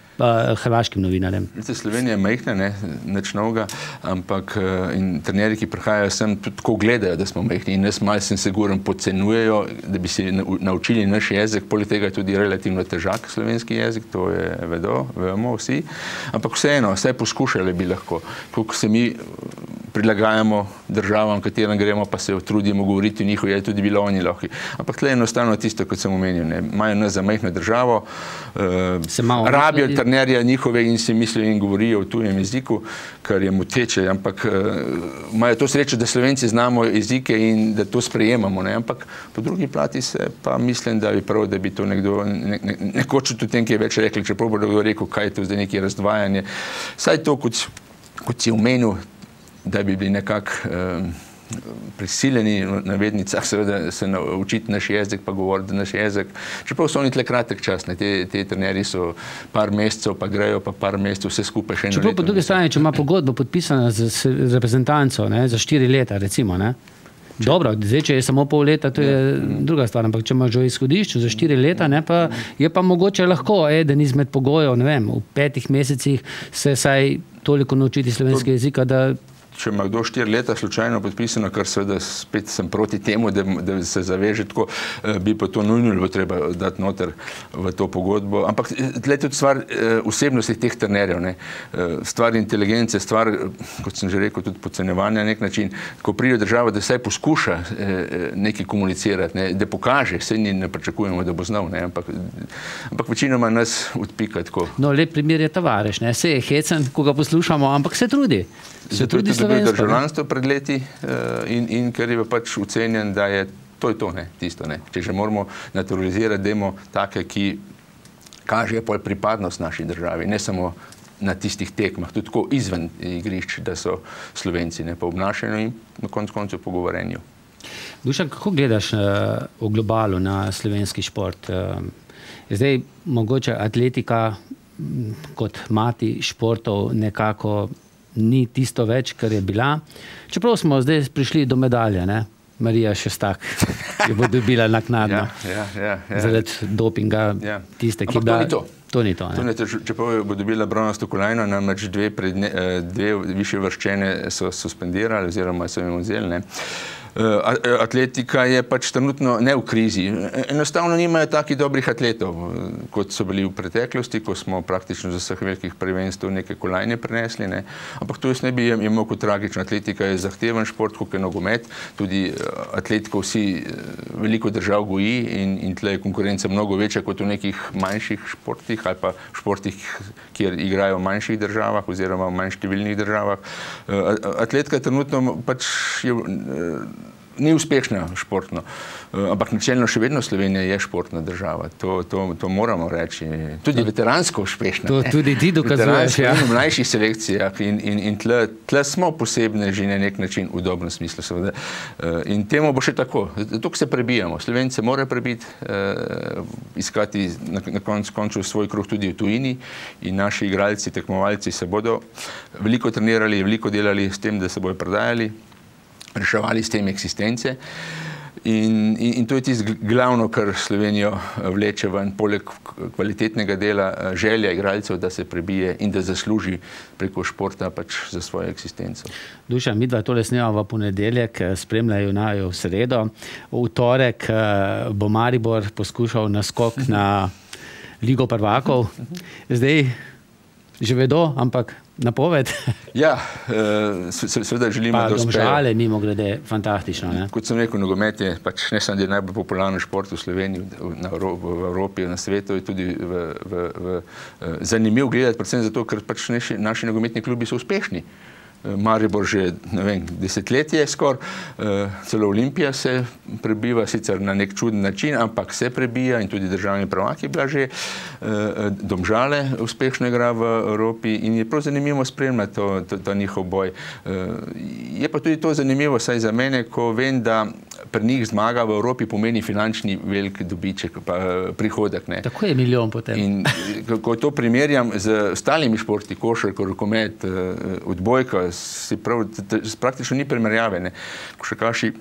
hrvaškim novinarjem. Slovenija je majhna, ne, neč novega, ampak eh, in trenerji, ki prihajajo sem, tako gledajo, da smo majhni in nas malo sem siguren podcenujejo, da bi se naučili naš jezik, poleg tega je tudi relativno težak slovenski jezik, to je vedo, vemo vsi, ampak vseeno, vse poskušali bi lahko. Koliko se mi prilagajamo državam, katerim gremo, pa se trudimo govoriti o njihovi, je tudi bilo oni lahko. Ampak tle je enostavno tisto, kot sem omenil, ne. imajo nas za majhno državo, uh, rabijo trenerja njihove in si mislijo in govorijo v tujem jeziku, kar je moteče, ampak uh, imajo to srečo, da slovenci znamo jezike in da to sprejemamo, ne. ampak po drugi plati se pa mislim, da bi prav, da bi to nekdo, ne, ne, nekoč tudi tem, ki je več rekli, če bo kdo rekel, kaj je to zdaj neki razdvajanje. Saj to, kot, kot si omenil, da bi bili nekako um, prisiljeni na vednicah, seveda se naučiti naš jezik, pa govoriti naš jezik. Čeprav so oni tle kratek čas, ne, te, te trenerji so par mesecev, pa grejo pa par mesecev, vse skupaj še eno. Čeprav po drugi strani, če ima pogodbo podpisano z, z reprezentanco ne, za štiri leta, recimo, ne, Dobro, zdaj, če je samo pol leta, to je ja. druga stvar. Ampak če imaš že izhodišče za štiri leta, ne, pa je pa mogoče lahko eden izmed pogojev, ne vem, v petih mesecih se saj toliko naučiti slovenskega jezika, da če ima kdo štiri leta slučajno podpisano, kar seveda spet sem proti temu, da, da se zaveže tako, eh, bi pa to nujno bilo treba dati noter v to pogodbo. Ampak eh, tle je tudi stvar eh, osebnosti teh trenerjev, ne? stvar inteligence, stvar, kot sem že rekel, tudi podcenevanja na nek način. Ko pride država, da vsaj poskuša nekaj komunicirati, ne? da pokaže, vse ni ne pričakujemo, da bo znal, ne? ampak, ampak večinoma nas odpika tako. No, lep primer je tavareš, ne? se je hecen, ko ga poslušamo, ampak se trudi. Se trudi dobil državljanstvo pred leti uh, in, in ker je pač ocenjen, da je to, je to ne, tisto. Ne. Če že moramo naturalizirati, demo take, ki kažejo pol pripadnost naši državi, ne samo na tistih tekmah, tudi tako izven igrišč, da so slovenci ne pa obnašeni in na koncu koncu pogovarjanju. Dušan, kako gledaš uh, v globalu na slovenski šport? Uh, zdaj, mogoče atletika kot mati športov nekako ni tisto več, kar je bila. Čeprav smo zdaj prišli do medalje, ne? Marija Šestak je bo dobila naknadno [LAUGHS] ja, ja, ja, ja. zaradi dopinga. Ja. Tiste, ki da, to. To ni to. to ne, čeprav bo dobila bronasto kolajno, namreč dve, eh, dve više vrščene so suspendirali oziroma so jim vzeli. Eh, atletika je pač trenutno ne v krizi. Enostavno nimajo takih dobrih atletov, kot so bili v preteklosti, ko smo praktično za vseh velikih prvenstv neke kolajne prenesli. Ne. Ampak to jaz ne bi imel kot tragično. Atletika je zahteven šport, kot je nogomet. Tudi eh, atletiko vsi eh, veliko držav goji in, in tle je konkurenca mnogo večja kot v nekih manjših športih ali pa športih, kjer igrajo v manjših državah oziroma v manj številnih državah. Atletika trenutno pač je ni uspešna športno, eh, ampak načelno še vedno Slovenija je športna država. To, to, to moramo reči. Tudi veteransko uspešna. To tudi ti dokazuješ. Ja. V mlajših selekcijah in, in, in tle, tle smo posebne že na nek način v dobrem smislu. Seveda. Eh, in temu bo še tako. Tukaj se prebijamo. Slovence mora prebiti, uh, iskati na, na koncu konču svoj kruh tudi v tujini in naši igralci, tekmovalci se bodo veliko trenirali, veliko delali s tem, da se bodo predajali reševali s tem eksistence. In, in, in to je tisto glavno, kar Slovenijo eh, vleče ven, poleg kvalitetnega dela, eh, želja igralcev, da se prebije in da zasluži preko športa pač za svojo eksistenco. Duša, mi dva tole snemamo v ponedeljek, eh, spremljajo naj v sredo. V torek bo Maribor poskušal naskok na [LAUGHS] Ligo prvakov. Zdaj že vedo, ampak napoved. Ja, eh, seveda želimo, pa, da uspejo. Domžale, mimo grede, fantastično. Ne? Kot sem rekel, nogomet je pač ne samo najbolj popularen šport v Sloveniji, v, v Evropi, na svetu, je tudi v, v, v, eh, zanimiv gledati, predvsem zato, ker pač naši, naši nogometni klubi so uspešni. Eh, Maribor že vem, desetletje skoraj, eh, celo Olimpija se prebiva, sicer na nek čuden način, ampak se prebija in tudi državni prvak je bila že eh, domžale uspešno igra v Evropi in je prav zanimivo spremljati to, to, to njihov boj. Je pa tudi to zanimivo, saj za mene, ko vem, da pri njih zmaga v Evropi pomeni finančni velik dobiček, pa prihodek. Ne. Tako je milijon potem. In ko to primerjam z ostalimi športi, košarko, rokomet, odbojka, si prav, praktično ni primerjave. Košarkaši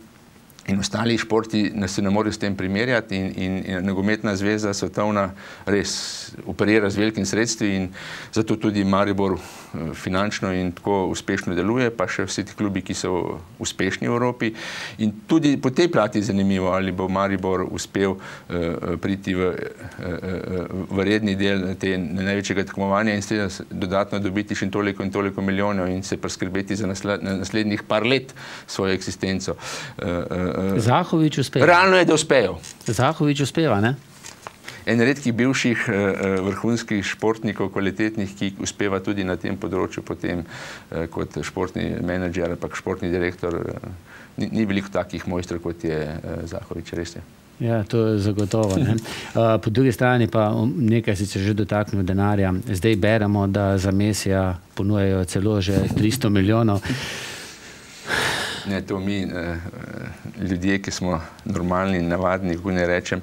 In ostali športi se ne morejo s tem primerjati, in, in, in nogometna zveza svetovna res operira z velikim sredstvi, in zato tudi Maribor eh, finančno in tako uspešno deluje, pa še vsi ti klubi, ki so uspešni v Evropi. In tudi po tej plati je zanimivo, ali bo Maribor uspel uh, priti v, uh, v redni del te največjega tekmovanja in s tem dodatno dobiti še toliko in toliko milijonov in se preskrbeti za naslednjih par let svojo eksistenco. Uh, Zahovič uspeva. Realno je, da uspejo. Zahovič uspeva, ne? En redkih bivših uh, vrhunskih športnikov, kvalitetnih, ki uspeva tudi na tem področju, potem uh, kot športni menedžer ali pa športni direktor. Uh, ni, ni veliko takih mojstrov, kot je uh, Zahovič, res je. Ja, to je zagotovo. Ne? Uh, [LAUGHS] po drugi strani pa um, nekaj si se že dotaknil denarja. Zdaj beremo, da za mesija ponujajo celo že 300 milijonov. Ne, to mi, eh, ljudje, ki smo normalni in navadni, kako ne rečem,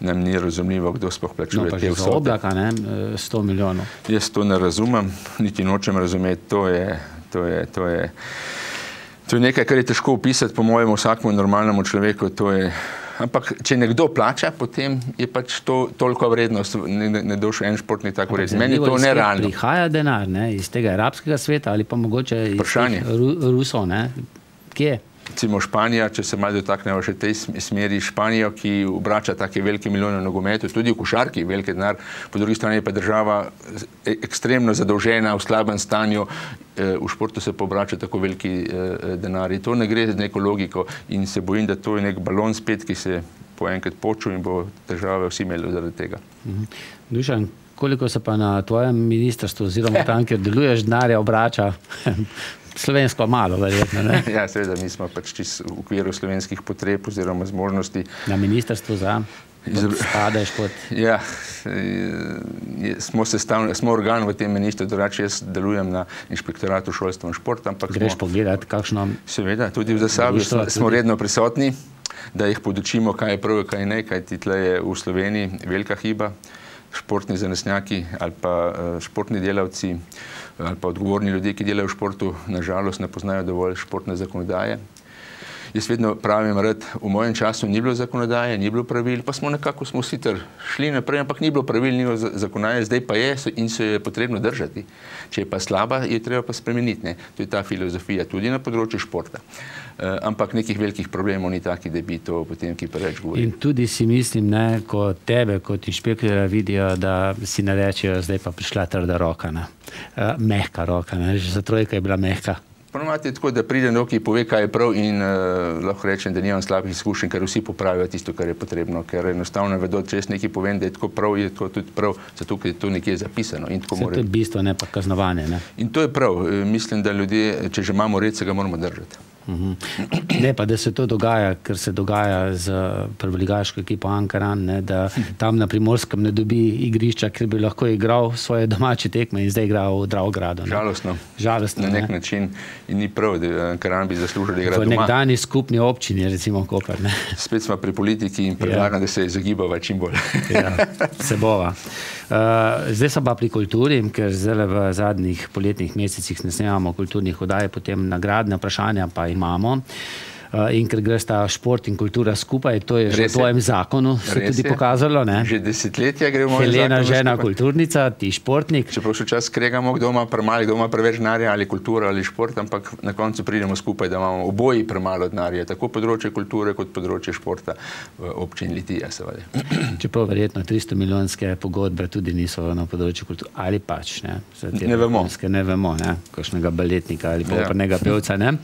nam ni razumljivo, kdo sploh plačuje no, te vsote. Oblaka, ne, 100 milijonov. Jaz to ne razumem, niti nočem razumeti. To je, to je, to je, to je nekaj, kar je težko opisati, po mojem, vsakmu normalnemu človeku. Ampak, če nekdo plača, potem je pač to toliko vrednost, ne, ne došel en športnik tako res. Meni je to nerealno. Prihaja denar ne, iz tega arabskega sveta ali pa mogoče iz Rusov, ne, kje? Recimo Španija, če se malo dotaknemo še tej smeri, Španijo, ki obrača take velike milijone nogometov, tudi v košarki, velike denar, po drugi strani pa država e, ekstremno zadolžena, v slabem stanju, e, v športu se pobrača tako veliki e, denar. In to ne gre z neko logiko in se bojim, da to je nek balon spet, ki se po enkrat poču in bo države vsi imeli zaradi tega. Mhm. Dušan, koliko se pa na tvojem ministrstvu oziroma tam, kjer deluješ, denarja obrača [LAUGHS] slovensko malo, verjetno. [LAUGHS] ja, seveda, mi smo pač v okviru slovenskih potreb oziroma zmožnosti. Na ministrstvu za. Spadeš kot. Ja, smo, sestavni, smo organ v tem ministrstvu, drugače jaz delujem na inšpektoratu šolstva in športa. Greš smo, pogledat, kakšno. Seveda, tudi v zasabi smo, smo redno prisotni, da jih podučimo, kaj je prav, kaj ne, kaj ti tle je v Sloveniji velika hiba. Športni zanesnjaki ali pa uh, športni delavci ali pa odgovorni ljudje, ki delajo v športu, nažalost ne poznajo dovolj športne zakonodaje. Jaz vedno pravim, da v mojem času ni bilo zakonodaje, ni bilo pravil, pa smo nekako smo sicer šli naprej, ampak ni bilo pravil, ni bilo zakonodaje, zdaj pa je in se je potrebno držati. Če je pa slaba, je treba pa spremeniti. Ne? To je ta filozofija tudi na področju športa. Uh, ampak nekih velikih problemov ni takih, da bi to potem ki preveč govorili. In tudi si mislim, ne, ko tebe kot inšpektorja vidijo, da si ne rečejo, zdaj pa prišla trda roka, uh, mehka roka, ne? že za trojka je bila mehka. Ponovadi je tako, da pride nekdo, ki pove, kaj je prav, in uh, lahko rečem, da nimam slabih izkušenj, ker vsi popravijo tisto, kar je potrebno. Ker enostavno vedo, če jaz nekaj povem, da je tako prav, je to tudi prav, zato ker je to nekje zapisano. To je bistvo, ne pa kaznovanje. Ne? In to je prav. Eh, mislim, da ljudje, če že imamo red, se ga moramo držati. Mhm. Ne pa, da se to dogaja, ker se dogaja z prvoligaško ekipo Ankaran, ne, da tam na primorskem ne dobi igrišča, ker bi lahko igral svoje domače tekme in zdaj igra v Dravogradu. Žalostno. Žalostno. Na nek ne. način in ni prav, da Ankaran bi zaslužil igrati. V nekdani skupni občini, recimo Koper. Ne. Spet smo pri politiki in predlagam, ja. da se izogibava čim bolj. [LAUGHS] ja, se bova. Uh, zdaj smo pa pri kulturi, ker zdaj v zadnjih poletnih mesecih ne snemamo kulturnih oddaj, potem nagradne vprašanja pa imamo. Eh, in ker gre sta šport in kultura skupaj, to je že v tvojem zakonu se tudi je. pokazalo. Ne? Že desetletja gremo naprej. Helena, žena, skupaj. kulturnica, ti športnik. Čeprav še čas skregamo, kdo ima premalo, kdo ima preveč denarja ali kultura ali šport, ampak na koncu pridemo skupaj, da imamo oboji premalo denarja, tako področje kulture kot področje športa v občini Litija. Seveda. [CLEARS THROAT] Čeprav verjetno 300 milijonske pogodbe tudi niso na področju kulture ali pač ne. Ne vemo. Ne vemo, ne, kakšnega baletnika ali pa ja. pevca. Ne.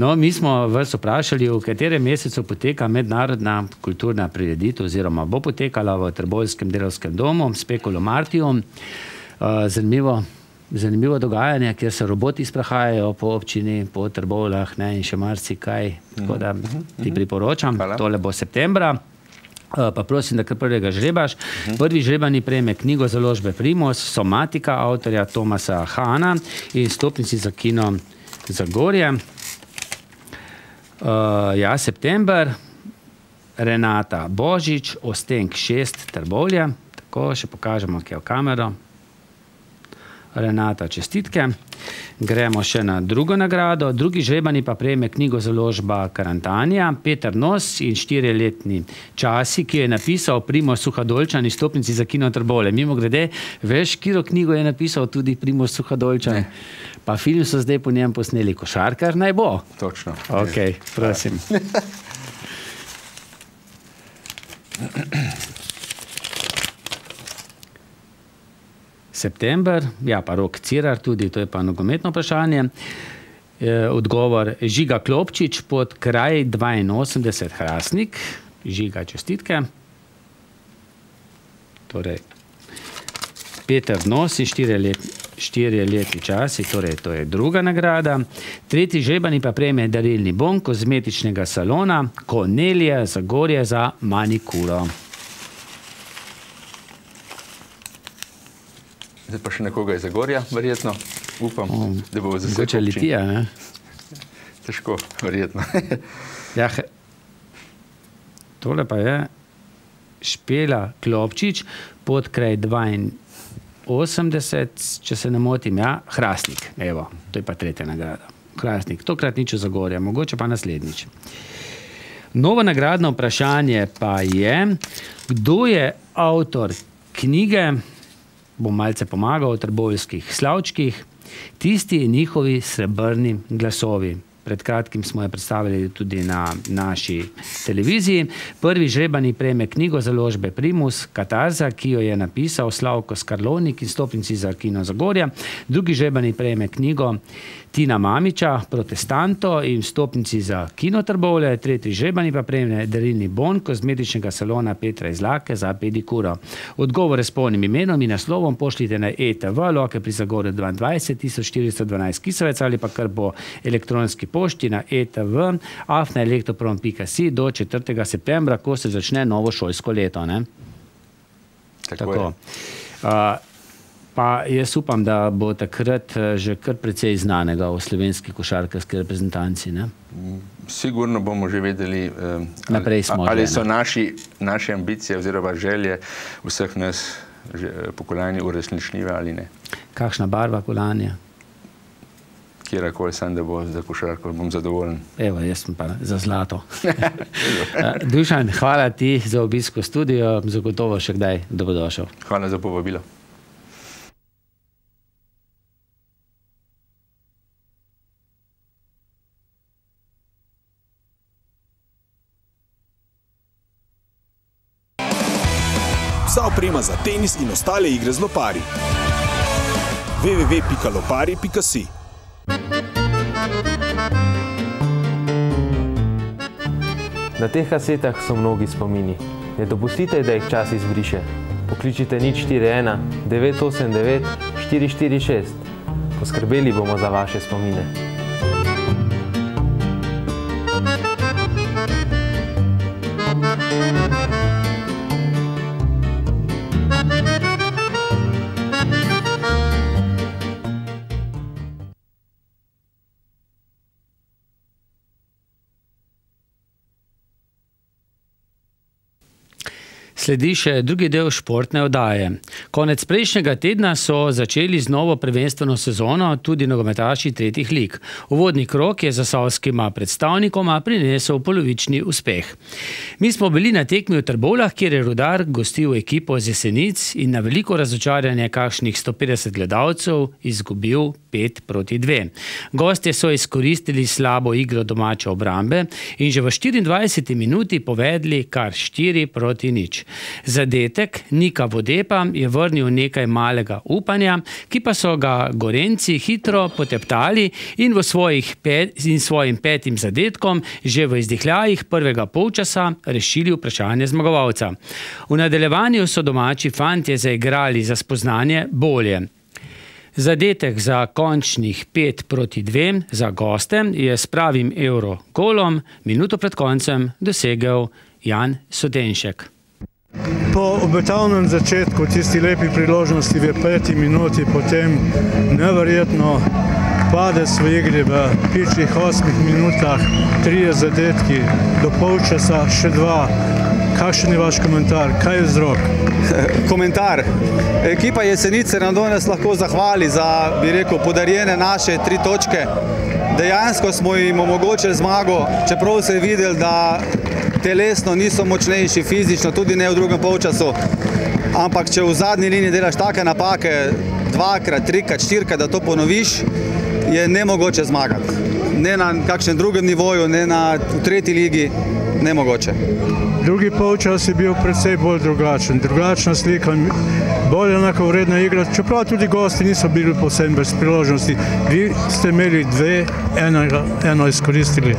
No, mi smo vrsto pravi vprašali, v katerem mesecu poteka mednarodna kulturna prireditev, oziroma bo potekala v Trbojskem delovskem domu, Spekulo Martiju. Uh, zanimivo, zanimivo dogajanje, kjer se roboti sprehajajo po občini, po Trbovlah ne, in še marsikaj. Tako da ti priporočam, Hvala. tole bo septembra. Uh, pa prosim, da kar prvega žrebaš. Prvi žrebani prejme knjigo založbe Primos, Somatika, avtorja Tomasa Hana in stopnici za kino Zagorje. Uh, ja, september, Renata Božič, Ostenk 6, Trbovlje, tako še pokažemo, kje je v kamero. Renata, čestitke. Gremo še na drugo nagrado. Drugi žrebani pa prejme knjigo založba Karantanija, Peter Nos in štiriletni časi, ki je napisal Primo Suhadolčan iz stopnici za kino Trbole. Mimo grede, veš, kiro knjigo je napisal tudi Primo Suhadolčan. Ne. Pa film so zdaj po njem posneli košarkar, naj bo. Točno. Ok, prosim. [LAUGHS] September, ja, pa rok Cirar, tudi to je pa nogometno vprašanje. E, odgovor Žiga Klopčič pod kraj 82 Hrasnik, Žiga čestitke. Torej, Peter Nos in štiri leti, štirje leti časi, torej to je druga nagrada. Tretji žrebani pa prejme darilni bon kozmetičnega salona Kornelija Zagorje za manikuro. Zdaj pa še nekoga iz Zagorja, verjetno. Upam, um, da bo za vse. Mogoče litija, ne? Težko, verjetno. [LAUGHS] ja, tole pa je Špela Klopčič, podkraj 22 80, če se ne motim, ja, Hrastnik, evo, to je pa tretja nagrada. Hrastnik, tokrat nič za gorja, mogoče pa naslednjič. Novo nagradno vprašanje pa je, kdo je avtor knjige, bom malce pomagal, o trbovskih slavčkih, tisti njihovi srebrni glasovi. Pred kratkim smo jo predstavili tudi na naši televiziji. Prvi žrebani prejme knjigo založbe Primus, Katarza, ki jo je napisal Slavko Skarlovnik in stopnici za Arkino Zagorja. Drugi žrebani prejme knjigo Tina Mamiča, protestanto in stopnici za kino Trbovle, tretji žebani pa prejme darilni bon kozmetičnega salona Petra Izlake za pedikuro. Odgovore s polnim imenom in naslovom pošljite na ETV, loke pri Zagorju 22 412 kisovec ali pa kar po elektronski pošti na ETV, afnaelektroprom.si do 4. septembra, ko se začne novo šolsko leto. Ne? Tako. Tako. Uh, Pa jaz upam, da bo takrat eh, že kar precej znanega v slovenski košarkarski reprezentanci. Ne? Sigurno bomo že vedeli, eh, ali, ali so naši, naše ambicije oziroma želje vseh nas eh, po kolani uresničljive ali ne. Kakšna barva kolanja? Kjerkoli sem, da bo za košarko, bom zadovoljen. Evo, jaz sem pa za zlato. [LAUGHS] Dušan, hvala ti za obisko studio, zagotovo še kdaj dobrodošel. Hvala za povabilo. Oprema za tenis in ostale igre z lopari. www.lopari.si Na teh kasetah so mnogi spomini. Ne dopustite, da jih čas izbriše. Pokličite nič 41 989 446. Poskrbeli bomo za vaše spomine. Sledi še drugi del športne oddaje. Konec prejšnjega tedna so začeli z novo prvenstveno sezono tudi nogometaši tretjih lig. Uvodni krok je za savskima predstavnikoma prinesel polovični uspeh. Mi smo bili na tekmi v Trbovlah, kjer je Rudar gostil ekipo z jesenic in na veliko razočaranje kakšnih 150 gledalcev izgubil 5 proti 2. Gostje so izkoristili slabo igro domače obrambe in že v 24 minuti povedli kar 4 proti nič. Zadetek Nika Vodepa je vrnil nekaj malega upanja, ki pa so ga Gorenci hitro poteptali in svojih pet, svojim petim zadetkom že v izdihljajih prvega polčasa rešili vprašanje zmagovalca. V nadaljevanju so domači fantje zaigrali za spoznanje bolje. Zadetek za končnih 5 proti 2 za goste je s pravim evro golom minuto pred koncem dosegel Jan Sodenšek. Po obetavnem začetku, tisti lepi priložnosti v peti minuti, potem neverjetno padec v igri v pičih osmih minutah, trije zadetki, do polčasa še dva. Kakšen je vaš komentar? Kaj je vzrok? [LAUGHS] komentar. Ekipa Jesenice nam danes lahko zahvali za, bi rekel, podarjene naše tri točke. Dejansko smo jim omogočili zmago, čeprav se je videl, da telesno niso močnejši, fizično tudi ne v drugem polčasu. Ampak če v zadnji liniji delaš take napake, dvakrat, trikrat, štirikrat, da to ponoviš, je nemogoče zmagati. Ne na kakšnem drugem nivoju, ne na tretji ligi, nemogoče. Drugi polčas je bil predvsej bolj drugačen, drugačna slika, bolj enako vredna igra, čeprav tudi gosti niso bili povsem brez priložnosti. Vi ste imeli dve, eno, eno izkoristili.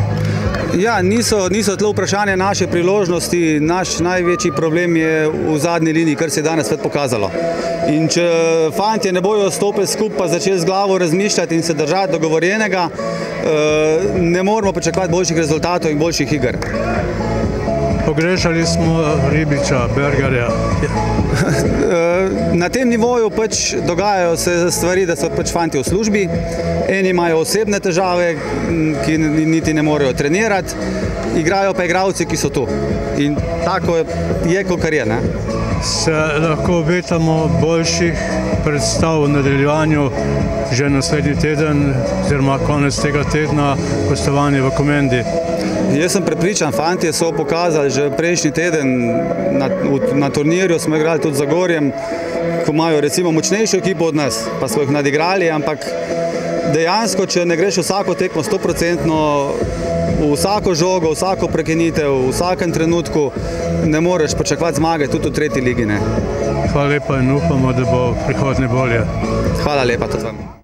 Ja, niso, niso tlo vprašanje naše priložnosti, naš največji problem je v zadnji liniji, kar se je danes spet pokazalo. In če fantje ne bojo stopili skupaj, začeli z glavo razmišljati in se držati dogovorjenega, ne moramo pričakovati boljših rezultatov in boljših iger. Pogrešali smo Ribiča, Bergerja. [LAUGHS] Na tem nivoju pač dogajajo se stvari, da so pač fanti v službi, eni imajo osebne težave, ki niti ne morejo trenirati, igrajo pa igravci, ki so tu. In tako je, kot je. Ne? Se lahko obetamo boljših predstav v nadaljevanju že naslednji teden, oziroma konec tega tedna, gostovanje v Komendi. Jaz sem prepričan, fanti so pokazali že prejšnji teden na, na turnirju, smo igrali tudi za Gorjem, ko imajo recimo močnejšo ekipo od nas, pa smo jih nadigrali, ampak dejansko, če ne greš vsako tekmo 100% v vsako žogo, vsako prekinitev, v vsakem trenutku, ne moreš pričakovati zmage tudi v tretji ligi. Ne. Hvala lepa in upamo, da bo prihodnje bolje. Hvala lepa tudi vam.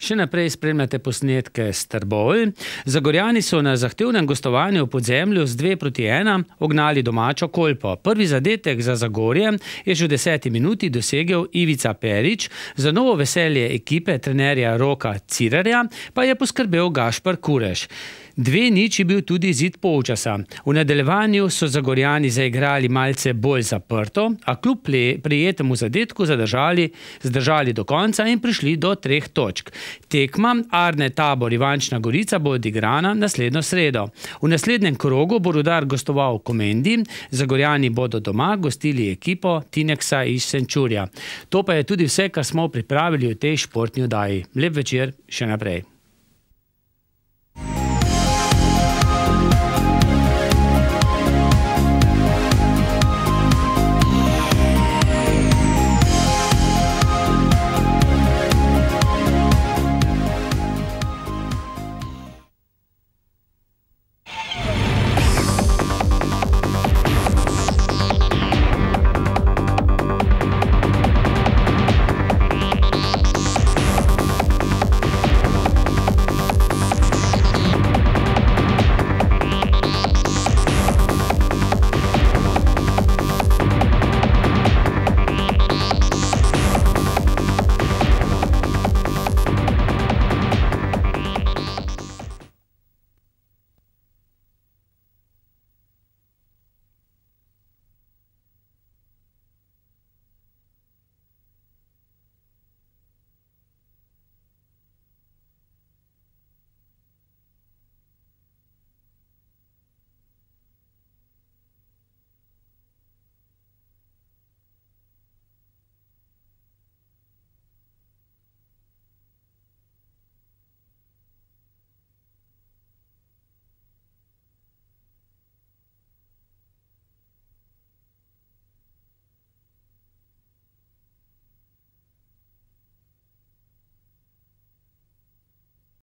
Še naprej spremljate posnetke s Trboj. Zagorjani so na zahtevnem gostovanju v podzemlju z 2 proti 1 ognali domačo kolpo. Prvi zadetek za Zagorje je že v deseti minuti dosegel Ivica Perič, za novo veselje ekipe trenerja Roka Cirarja pa je poskrbel Gašpar Kureš. Dve nič je bil tudi zid polčasa. V nadaljevanju so Zagorjani zaigrali malce bolj zaprto, a kljub prijetemu zadetku zadržali, zdržali do konca in prišli do treh točk. Tekma Arne Tabor Ivančna Gorica bo odigrana naslednjo sredo. V naslednjem krogu bo Rudar gostoval v Komendi, Zagorjani bodo doma gostili ekipo Tineksa iz Senčurja. To pa je tudi vse, kar smo pripravili v tej športni oddaji. Lep večer še naprej.